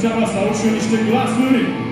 Hai să ceaba să auzi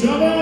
Java.